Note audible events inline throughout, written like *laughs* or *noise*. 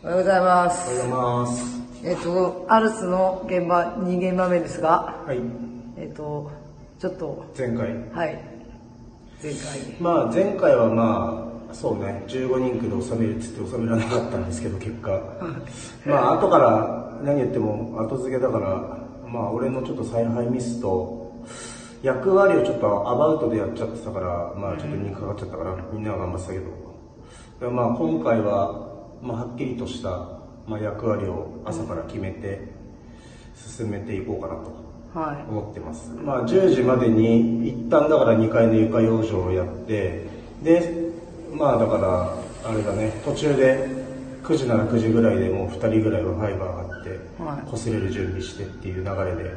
おはようございます。おはようございます。えっ、と、アルスの現場、2現場目ですが、はい、えっ、と、ちょっと、前回。はい、前回。まあ前回はまあ、そうね、15人区で収めるっつって収められなかったんですけど、結果。*laughs* まあ後から何言っても後付けだから、まあ俺のちょっと采配ミスと、役割をちょっとアバウトでやっちゃってたから、まあちょっと人気かかっちゃったから、みんなが頑張ってたけど。でまあ今回は、まあはっきりとした、まあ、役割を朝から決めて、進めていこうかなと。はい。思ってます、まあ、10時までに一旦だから2階の床養生をやってでまあだからあれだね途中で9時なら9時ぐらいでもう2人ぐらいはファイバーがあって、はいこすれる準備してっていう流れで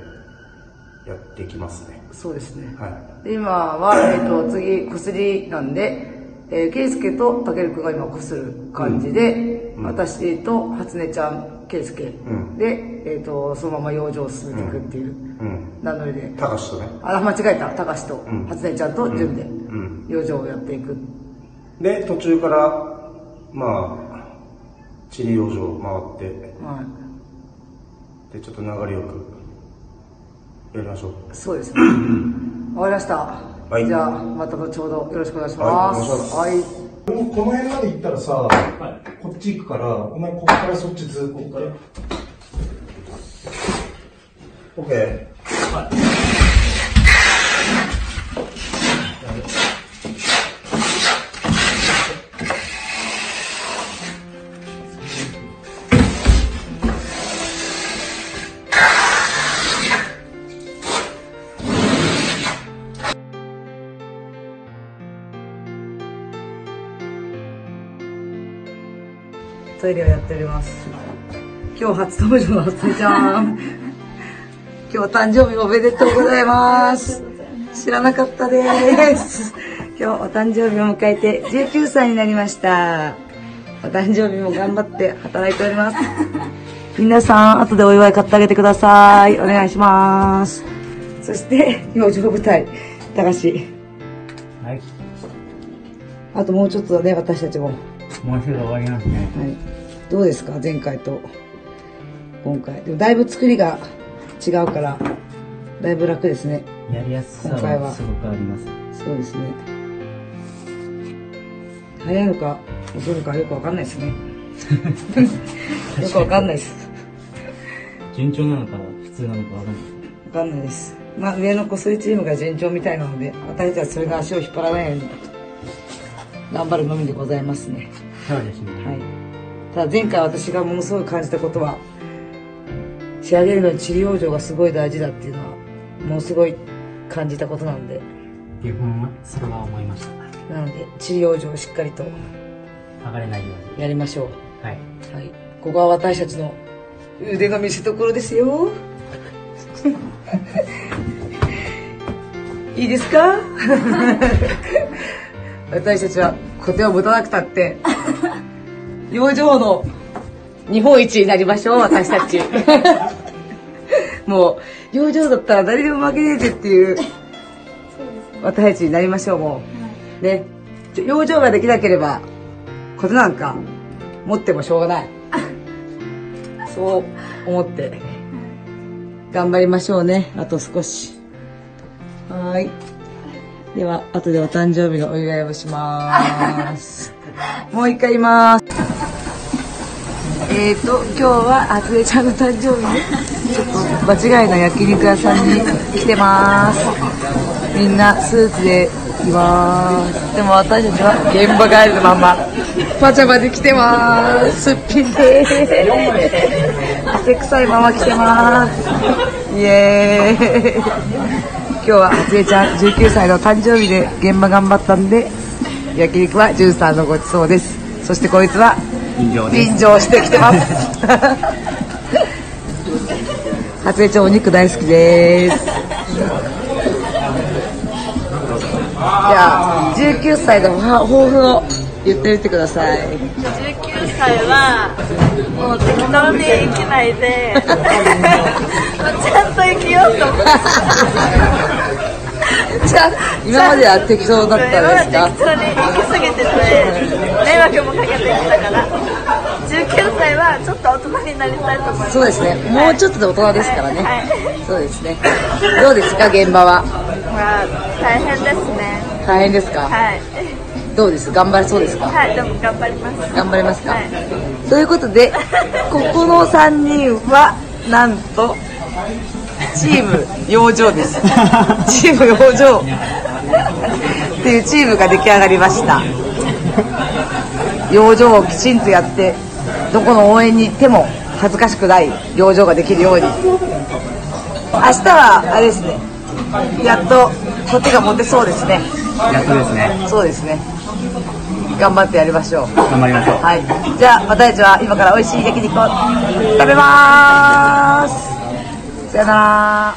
やってきますねそうですね。はいで今は、えっ、と、次、薬なんで、えー、ケイスケとタケルくんが今こする感じで、うん私と初音ちゃん、ケイスケ、ん。で、えっ、と、そのまま養生を進めていくっていう。うん。名乗りで、高橋とね。あ、間違えた、高橋と。うん。初音ちゃんと順でん。養生をやっていく。で途中からまあ治療養生回って。はい。でちょっと流れよくやりましょう。そうですね。わかりました。はいじゃあ、また後ほどよろしくお願いしはいます。お願いはい。このこの辺まで行ったらさ、こっち行くから、お前ここからそっちずっとここから。オッケイレをやっております。今日初登場の初音ちゃん。今日誕生日おめでとうございます。知らなかったです。今日お誕生日を迎えて19歳になりました。お誕生日も頑張って働いております。皆さん、後でお祝い買ってあげてください。お願いします。そして、養生部隊、高橋。はい。あともうちょっとね、私たちも。もうすぐ終わりますね。はい。どうですか？前回と今回。でもだいぶ作りが違うから、だいぶ楽ですね。やりやすさ今回ははすごくあります。そうですね。早いのか遅いのかよくわかんないですね。よくわかんないです。順調なのか普通なのかわかんない。わかんないです。まあ上のこすりチームが順調みたいなので、私たちはそれが足を引っ張らないように頑張るのみでございますね。そうですね。はい。ただ前回私がものすごい感じたことは、仕上げるのに治療場がすごい大事だっていうのは、ものすごい感じたことなんで、自分はそれは思いました。なので治療場をしっかりと剥がれないようやりましょう。に。はい。はい。ここは私たちの腕が見せ所ですよ。*laughs* いいですか？*laughs* 私たちは小手を持たなくたって、養生の日本一になりましょう、私たち。*laughs* もう、養生だったら誰でも負けねえぜっていう、私たちになりましょう、もう。ね。養生ができなければ、小手なんか持ってもしょうがない。*laughs* そう思って、頑張りましょうね。あと少し。はーい。では、後でお誕生日のお祝いをします。*laughs* もう一回言います。えーと、今日は、あつねちゃんの誕生日で、ちょっと場違いの焼肉屋さんに来てます。みんなスーツでいます。でも私たちは現場帰りのまま、パジャマで来てます。すっぴんで汗臭いまま来てます。イエーイ。今日は初江ちゃん19歳の誕生日で現場頑張ったんで、焼肉は13さんのごちそうです。そしてこいつは、臨場臨場してきてます。*laughs* 初江ちゃんお肉大好きです。じゃあ、19歳の抱負を言ってみてください。19歳はもう適当に生きないで *laughs* ちゃんと生きようと思ってじゃあ、今までは適当だったんです今までか適当に生きすぎてて迷惑もかけてきたから19歳回はちょっと大人になりたいと思いますそうですね。もうちょっとで大人ですからね。はいそうですね。どうですか、現場は？まあ大変ですね大変ですか、はいどうです？頑張れそうですか？はいでも頑張ります頑張れますか、はいということで、*laughs* ここの3人は、なんと、チーム養生です。*laughs* チーム養生っていうチームが出来上がりました。養生をきちんとやって、どこの応援に行っても恥ずかしくない養生ができるように。明日は、あれですね、やっと手が持てそうですね。やっとですね。そうですね。頑張ってやりましょう。頑張りましょう。はい。じゃあ、私たちは今から美味しい焼肉を食べまーす。さよなら。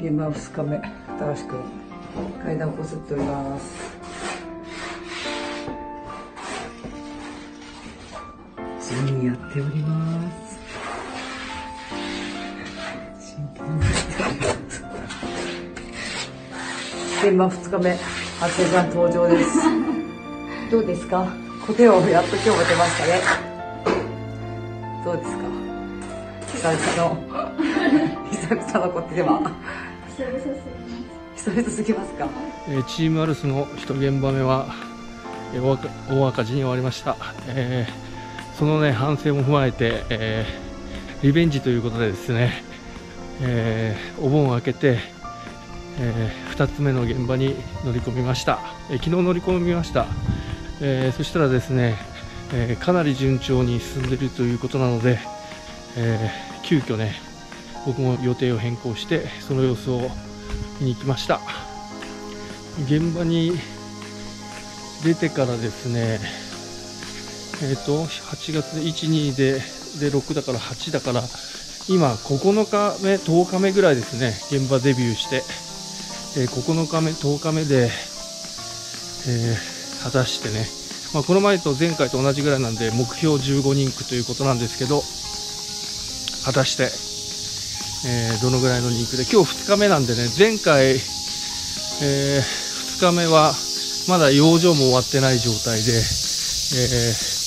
現場2日目、新しく階段をこすっております。にやっております。真剣にやっております。現場2日目、発生さん登場です。*laughs* どうですか？コテをやっと今日も出ましたね。どうですか？久々の、*laughs* 久々のコテは。久々すぎますか？えーチームアルスの一現場目はえー大赤大赤字に終わりました、えーそのね反省も踏まえて、えーリベンジということでですね、えーお盆を明けて、え2つ目の現場に乗り込みました、え昨日乗り込みました、えそしたらですね、えかなり順調に進んでいるということなので、えー急遽ね僕も予定を変更してその様子を見に行きました。現場に出てからですねえっ、と8月で12でで6だから8だから今9日目10日目ぐらいですね現場デビューして、えー9日目10日目で、えー果たしてね、まあ、この前と前回と同じぐらいなんで目標15人区ということなんですけど果たしてえーどのぐらいの人気で。今日2日目なんでね前回、え2日目はまだ養生も終わってない状態で、え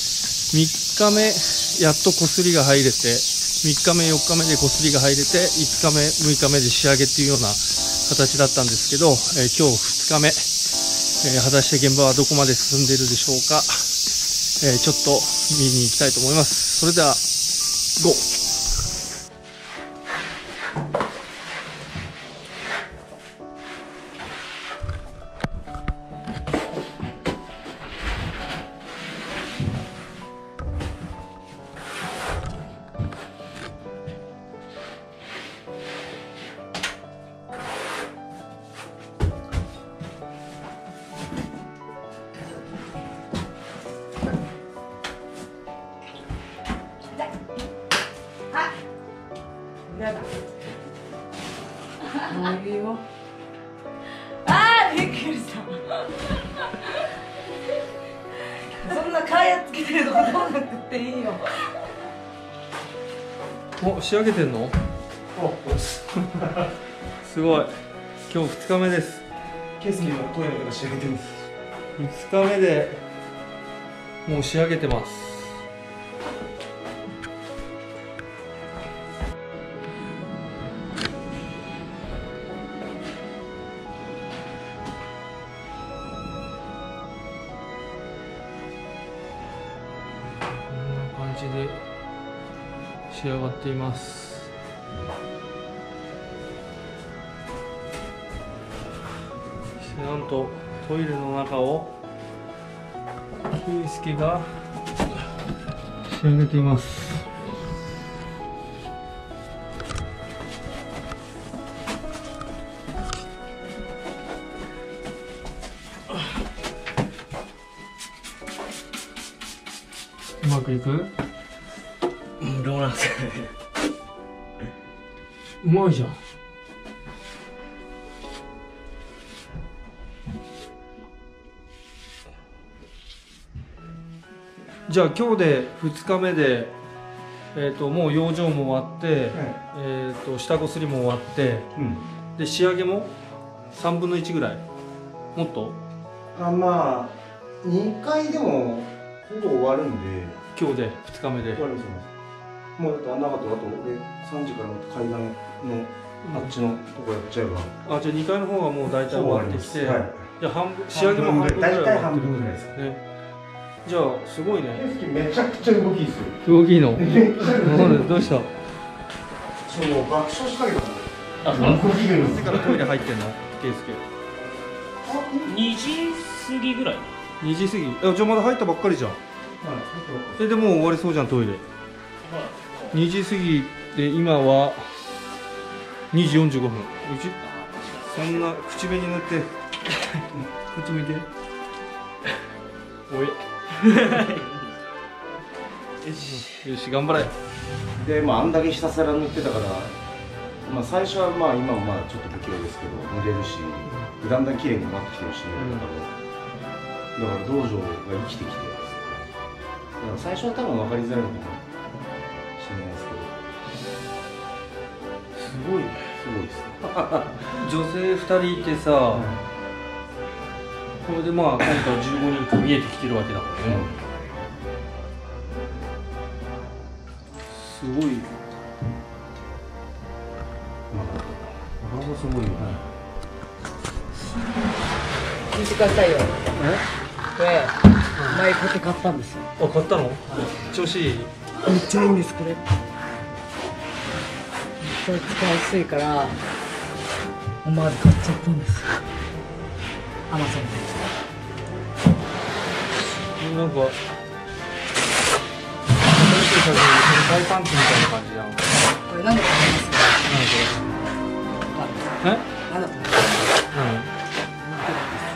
3日目やっとこすりが入れて3日目4日目でこすりが入れて5日目6日目で仕上げっていうような形だったんですけど、えー今日2日目、えー果たして現場はどこまで進んでいるでしょうか、えーちょっと見に行きたいと思いますそれでは GO! けてるとこどうなくっていいよ。お仕上げてんの？す。ごい。今日2日目です。ケースにはトイレから仕上げてるんです。2日目でもう仕上げてますっています。なんとトイレの中を圭介が仕上げています。うまくいく？どうなんですうまいじゃん。じゃあ今日で2日目で、えー、ともう養生も終わって、えー、と下こすりも終わってうん。で仕上げも3分の1ぐらい？もっと？あまあ2回でもほぼ終わるんで。今日で2日目で。終わるんですよもうだってあんなかったらあと俺3時からまた海岸のあっちのとこやっちゃえば、あじゃあ2階の方がもう大体終わってきて、はい。じゃあ半分仕上げも半分ぐらい終わってる大体半分ぐらいです。ね。じゃあすごいね。めちゃくちゃ動きいいっすよ。動きいいの？どうした？そうもう爆笑したもんあ動きがいいいつからトイレ入ってんの？ケイスケ2時過ぎぐらい？2時過ぎ。あじゃあまだ入ったばっかりじゃん。えでもう終わりそうじゃんトイレ2時過ぎで今は2時45分。うち？そんな口紅塗って。*laughs* こっち向いて。*laughs* よし。よし頑張れ。でまああんだけひたすら塗ってたからまあ最初はまあ今もまあちょっと不器用ですけど塗れるしだんだん綺麗になってきてるし、だから道場が生きてきてだから最初は多分分かりづらいのかなごいね。すごいですね。*laughs* 女性2人いてさ、これでまあ今回15人と見えてきてるわけだからね、すごいこれもすごいよね。聞いてくださいよ。これ前こうやって買ったんですよ。あ買ったの、調子いい？めっちゃいいんですこれこれ使いやすいから思わず買っちゃったんですよ。アマゾンで。なんか新しい写真で大パンツみたいな感じじゃんこれ何だと思います何これえ何だと思います？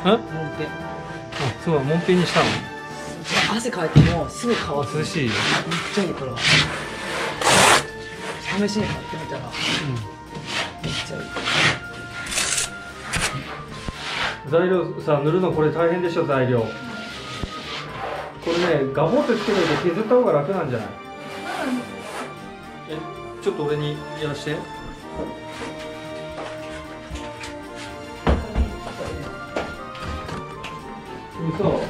何えモンペ。あそうだもんぺんにしたの？汗かいてもすぐ乾く。涼しいよ。めっちゃいいこれは試しに買ってみたら。めっちゃいい。材料さ塗るのこれ大変でしょ材料。これねガボってつけるより削った方が楽なんじゃない？えちょっと俺にやらして。嘘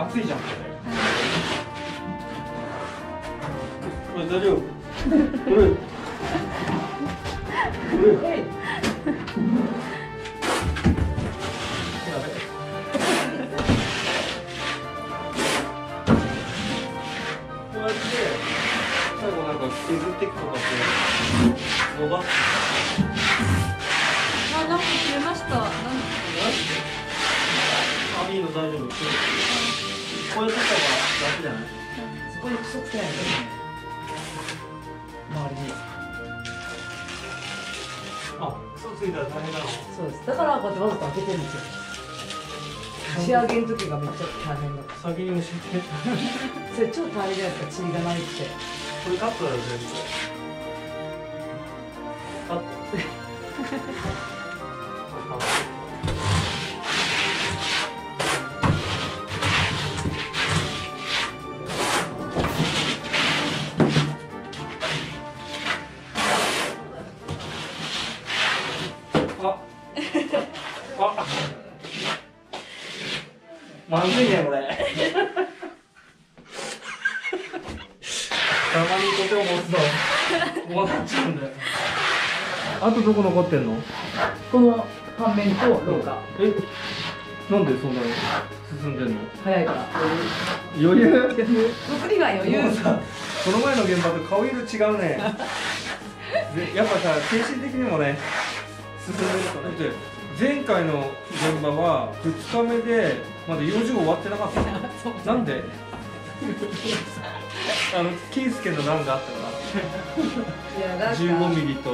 熱いじゃん。これこれ大丈夫？これ。これ。こうやって最後なんか削っていくとかって。伸ばすあ、なんか切れました。なんあいいの大丈夫？こうやってた方が楽じゃないそこにクソつけないんだよね周りにあクソついたら大変なのそうですだからこうやってわざと開けてるんですよ仕上げの時がめっちゃ大変だ先に教えてそれ超大変じゃないですかチリがないって。これカットだよ全部カットどこ残ってんの？この反面と廊下。え？なんでそんなに進んでんの？早いから。余裕？僕には余裕。もうさこの前の現場と顔色違うね。でやっぱさ精神的にもね進んでるとねで前回の現場は2日目でまだ養生終わってなかった。*laughs* のなんで？*laughs* あのケイスケの欄があったから。いやなんか。15ミリと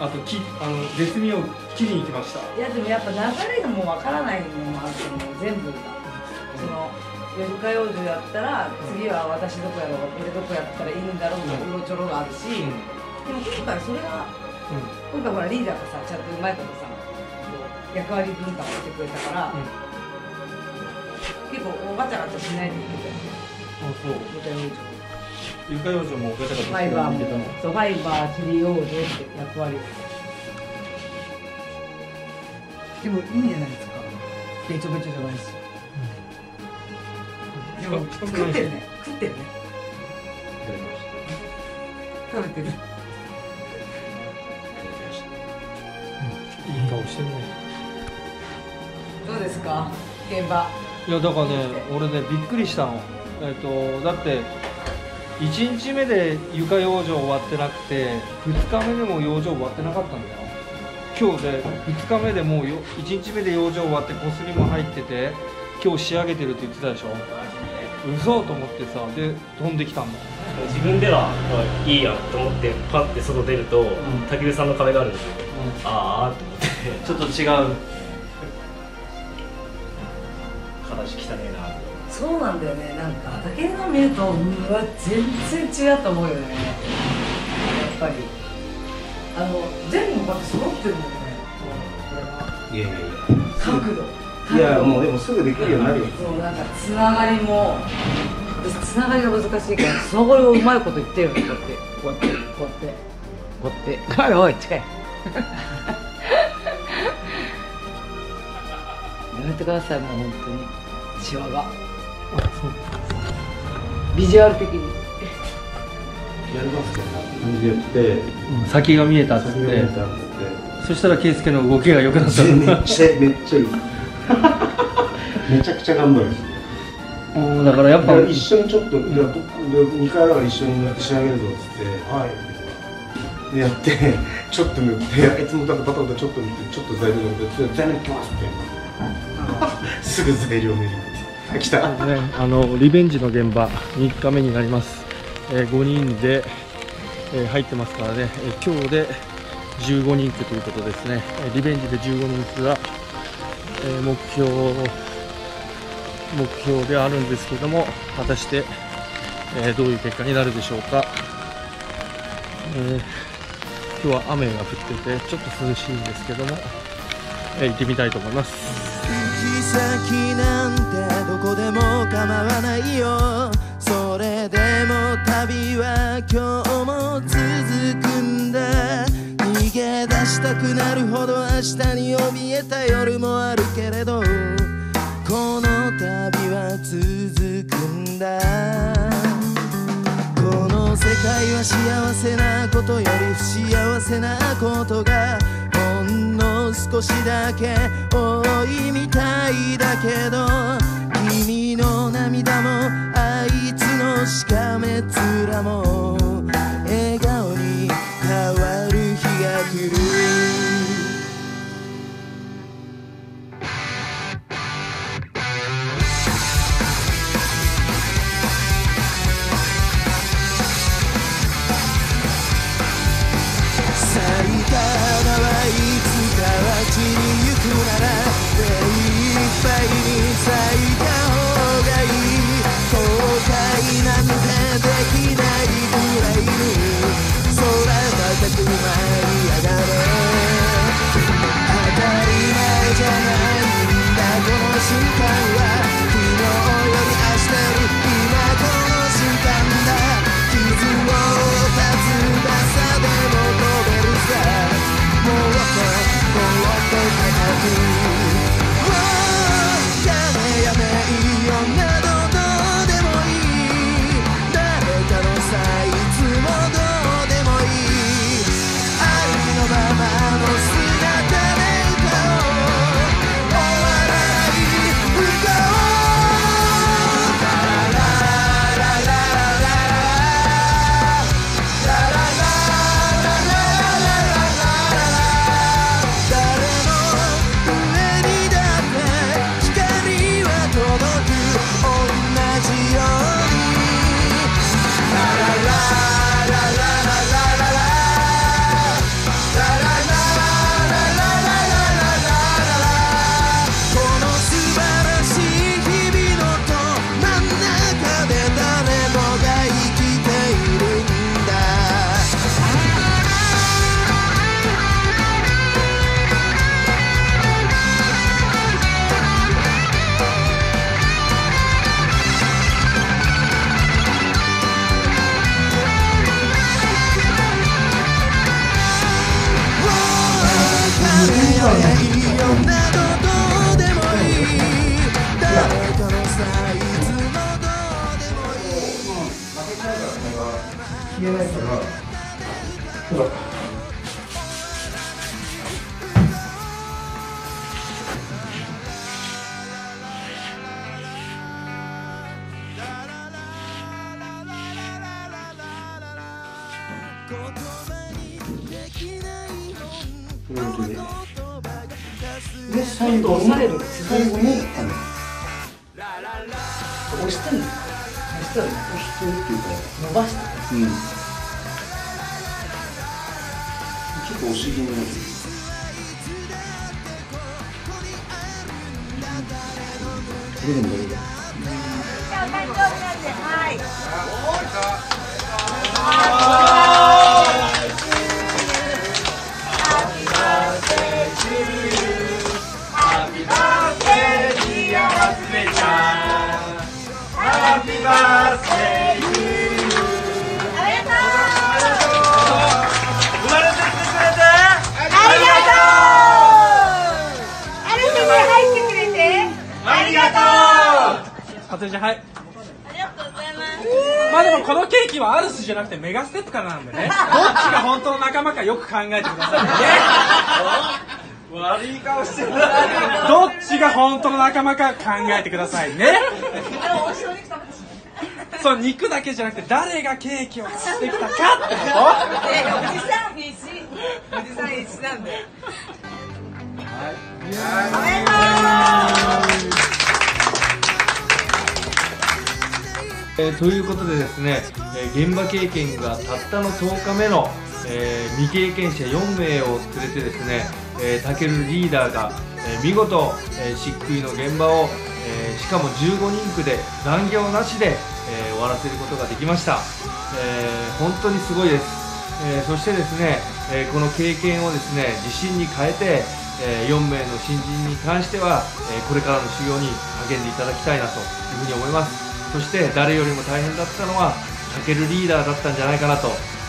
あときあの絶妙を切りに行きました。いやでもやっぱ流れがもうわからないのもあってもう全部が。そのウェブ歌謡女やったら次は私どこやろう俺どこやったらいいんだろうとかうろちょろがあるし、でも今回それが今回ほらリーダーがさちゃんとうまいことさ役割分担をしてくれたから、結構おガチャガチャしないでいけたよねあそう床養生もガチャガチファイバーもイバーって役割でもいいんじゃないですか。べちょべちょじゃないしでも近く食ってるね。食ってるね。食べてる。いい顔してるね。どうですか？現場。いやだからね俺ねびっくりしたの。えっ、とだって1日目で床養生終わってなくて2日目でも養生終わってなかったんだよ。今日で2日目でもうよ1日目で養生終わってこすりも入ってて今日仕上げてるって言ってたでしょ。嘘と思ってさで飛んできたんだ。よ自分では、まあ、いいやと思ってパッて外出ると、ん。たけるさんの壁があるんですよ。ああと思って。ちょっと違う。形汚ねえなそうなんだよね。なんか竹の見るとうわ全然違うと思うよね。やっぱり。あの全部こうやって揃ってるもんね。これは。いやいやい角度。やいやもうでもすぐできるようになるよ。そうなんかつながりも。私つながりが難しいからつながりをうまいこと言ってるのこうやってこうやって。こうやって。こうやって。*laughs* おい近い。*laughs* やめてくださいもう本当に。シワがビジュアル的に。やりますか感じでやって先が見えたっつっ先が見えてたっつっそしたら圭介の動きが良くなったてめっちゃめっちゃいい。*laughs* めちゃくちゃ頑張るうんだからやっぱ。一緒にちょっと、いや僕2回だから一緒にやって仕上げるぞっつってはい。でやってちょっと塗ってあいつもなんかバタバタちょっと塗ってちょっと材料塗って材料きますみたいなすぐ材料塗る。って来た。ね、あのリベンジの現場3日目になります、えー5人で、えー入ってますからね、えー今日で15人区ということですね、えーリベンジで15人区が、えー目標目標であるんですけども果たして、えーどういう結果になるでしょうか、えー今日は雨が降っててちょっと涼しいんですけども、えー行ってみたいと思います構わないよ。それでも旅は今日も続くんだ。逃げ出したくなるほど明日に怯えた夜もあるけれどこの旅は続くんだ。この世界は幸せなことより不幸せなことがほんの少しだけ多いみたいだけど涙もあいつのしかめ面も笑顔に変わる日が来る押してんの押してる。押してる。っていうか伸ばしてる。うんちょっと押し気味にこれでも大丈夫じゃあ誕生日なんではいありはいありがとうございます。まあでもこのケーキはアルスじゃなくてメガステップからなんでねどっちが本当の仲間かよく考えてくださいね悪い顔してるどっちが本当の仲間か考えてくださいねそう肉だけじゃなくて誰がケーキを釣ってきた。かってことおじさん必死おじさん必死なんでとうえーということでですね、えー現場経験がた。ったの10日目の、えー未経験者4名を連れてですね、えー、タケルリーダーが、えー見事、えー漆喰の現場を、えーしかも15人区で残業なしで、えわらせることができました、えー本当にすごいです、えーそしてですね、えーこの経験をですね自信に変えて、え4名の新人に関しては、えーこれからの修行に励んでいただきたいなというふうに思います。そして誰よりも大変だったのはタケルリーダーだったんじゃないかなと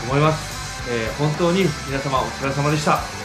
思います、えー本当に皆様お疲れ様でした。